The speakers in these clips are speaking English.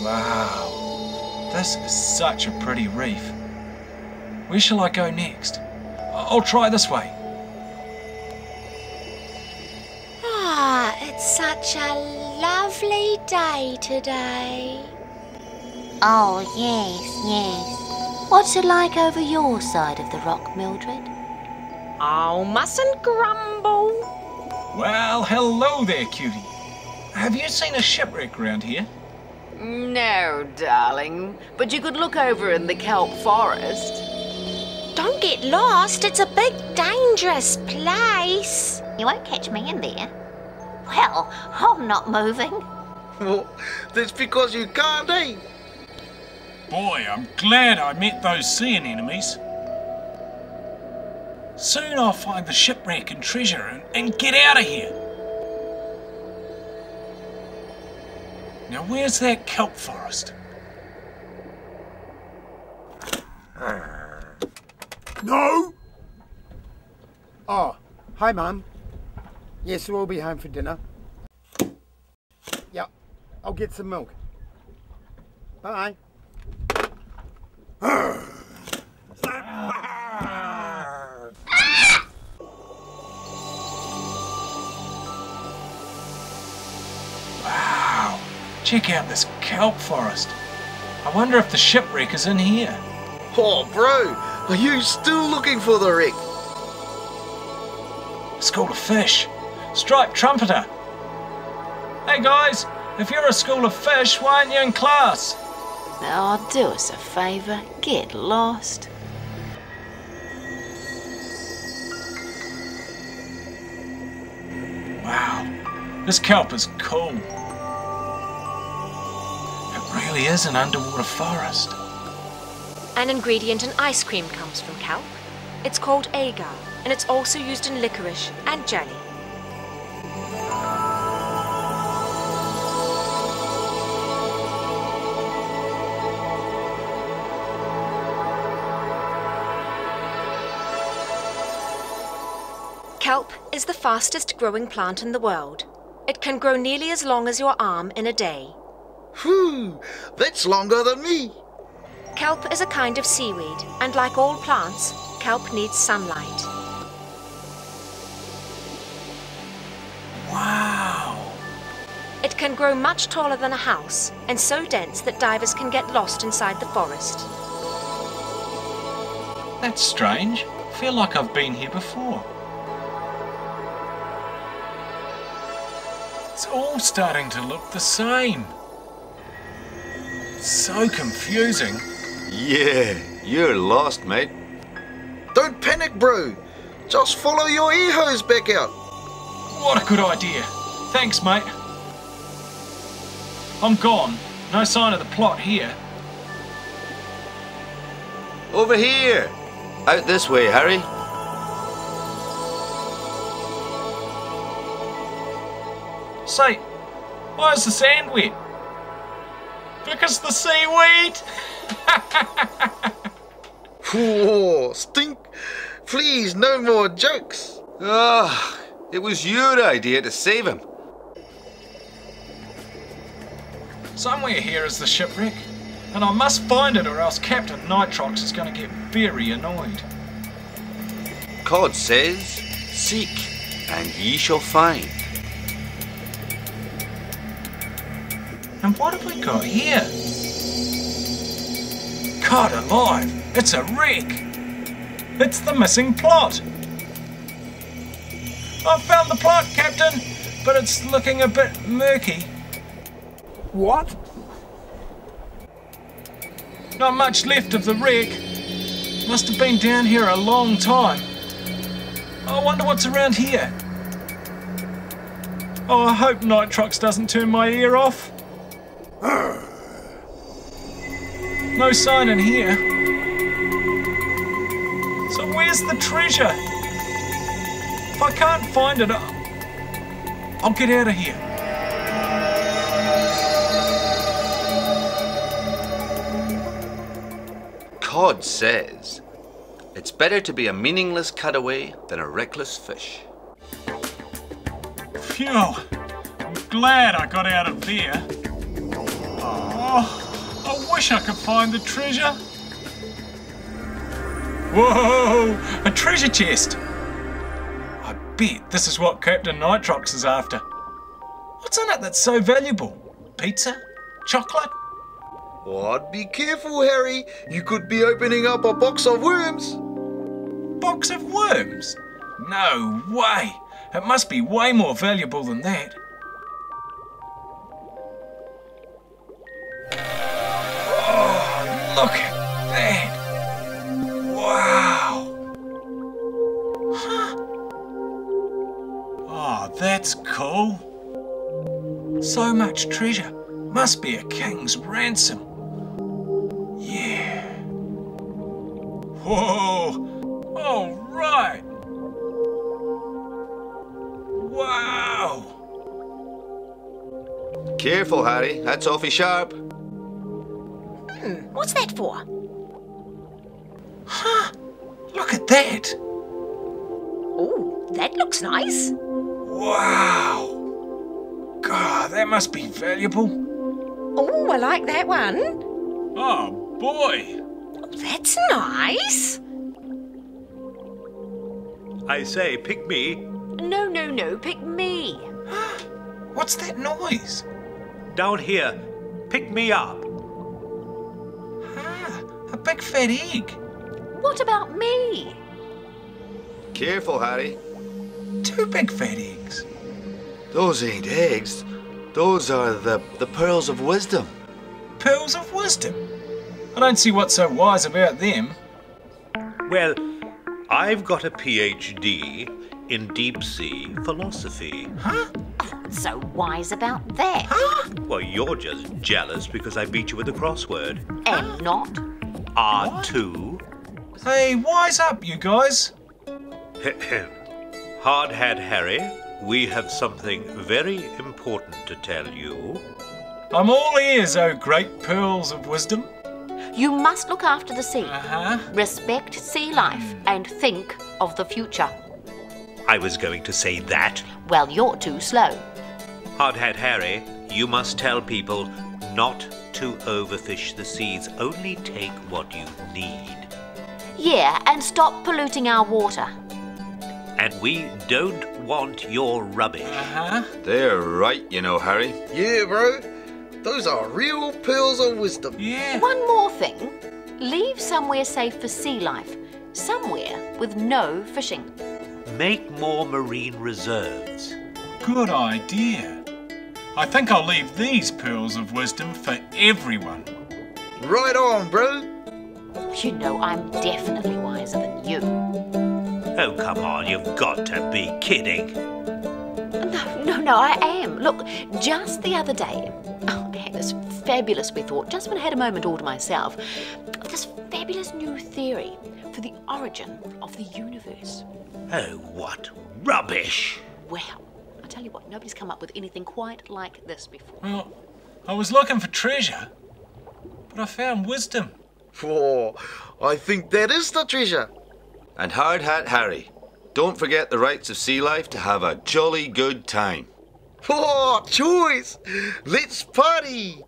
Wow, this is such a pretty reef. Where shall I go next? I'll try this way. Ah, it's such a lovely day today. Oh, yes, yes. What's it like over your side of the rock, Mildred? Oh, mustn't grumble. Well, hello there, cutie. Have you seen a shipwreck around here? No, darling, but you could look over in the kelp forest. Don't get lost. It's a big, dangerous place. You won't catch me in there. Well, I'm not moving. Well, that's because you can't, eh? Boy, I'm glad I met those sea anemones. Soon I'll find the shipwreck and treasure and, and get out of here. Now, where's that kelp forest? No! Oh, hi, Mum. Yes, we'll be home for dinner. Yep, I'll get some milk. Bye. Wow, check out this kelp forest. I wonder if the shipwreck is in here. Oh, bro, are you still looking for the wreck? School of Fish. Striped Trumpeter. Hey guys, if you're a school of fish, why aren't you in class? Oh, do us a favour. Get lost. Wow, this kelp is cool. It really is an underwater forest. An ingredient in ice cream comes from kelp. It's called agar, and it's also used in licorice and jelly. Kelp is the fastest growing plant in the world. It can grow nearly as long as your arm in a day. Whew, that's longer than me. Kelp is a kind of seaweed, and like all plants, kelp needs sunlight. Wow. It can grow much taller than a house, and so dense that divers can get lost inside the forest. That's strange. feel like I've been here before. All starting to look the same. So confusing. Yeah, you're lost, mate. Don't panic, bro. Just follow your ear hose back out. What a good idea. Thanks, mate. I'm gone. No sign of the plot here. Over here. Out this way, Harry. Say, why is the sand wet? Because the seaweed! Whoa, stink. Please, no more jokes. Ah, it was your idea to save him. Somewhere here is the shipwreck, and I must find it or else Captain Nitrox is going to get very annoyed. Cod says, Seek, and ye shall find. And what have we got here? God alive, it's a wreck! It's the missing plot! I've found the plot, Captain, but it's looking a bit murky. What? Not much left of the wreck. Must have been down here a long time. I wonder what's around here. Oh, I hope Nitrox doesn't turn my ear off. No sign in here. So where's the treasure? If I can't find it, I'll get out of here. Cod says, it's better to be a meaningless cutaway than a reckless fish. Phew, I'm glad I got out of there. Oh, I wish I could find the treasure. Whoa! A treasure chest! I bet this is what Captain Nitrox is after. What's in it that's so valuable? Pizza? Chocolate? Oh, be careful, Harry. You could be opening up a box of worms. Box of worms? No way! It must be way more valuable than that. So much treasure. Must be a king's ransom. Yeah. Whoa! All right. Wow! Careful, Harry. That's awfully sharp. Hmm, What's that for? Huh! Look at that! Oh, that looks nice. Wow! God, that must be valuable. Oh, I like that one. Oh boy! That's nice. I say, pick me. No, no, no, pick me. What's that noise? Down here. Pick me up. Ah, a big fat egg. What about me? Careful, Harry. Two big fat eggs. Those ain't eggs. Those are the, the pearls of wisdom. Pearls of wisdom. I don't see what's so wise about them. Well, I've got a PhD in deep sea philosophy. Huh? So wise about that. Huh? Well, you're just jealous because I beat you with a crossword. And not. Ah, R2. Hey, wise up, you guys. Hard Hat Harry, we have something very important to tell you. I'm all ears, oh great pearls of wisdom. You must look after the sea. Uh huh. Respect sea life and think of the future. I was going to say that. Well, you're too slow. Hard Hat Harry, you must tell people not to overfish the seas. Only take what you need. Yeah, and stop polluting our water. And we don't want your rubbish. Uh huh. They're right, you know, Harry. Yeah, bro. Those are real pearls of wisdom. Yeah. One more thing. Leave somewhere safe for sea life. Somewhere with no fishing. Make more marine reserves. Good idea. I think I'll leave these pearls of wisdom for everyone. Right on, bro. You know I'm definitely wiser than you. Oh, come on, you've got to be kidding. No, no, no, I am. Look, just the other day, oh, I had this fabulous, we thought, just when I had a moment all to myself, this fabulous new theory for the origin of the universe. Oh, what rubbish! Well, I tell you what, nobody's come up with anything quite like this before. Well, I was looking for treasure, but I found wisdom. Whoa, oh, I think that is the treasure. And Hard Hat Harry, don't forget the rights of sea life to have a jolly good time. Whoa, choice. Let's party.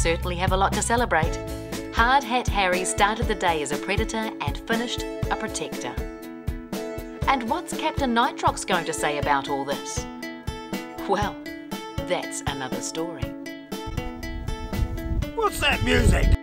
Certainly have a lot to celebrate. Hard Hat Harry started the day as a predator and finished a protector. And what's Captain Nitrox going to say about all this? Well, that's another story. What's that music?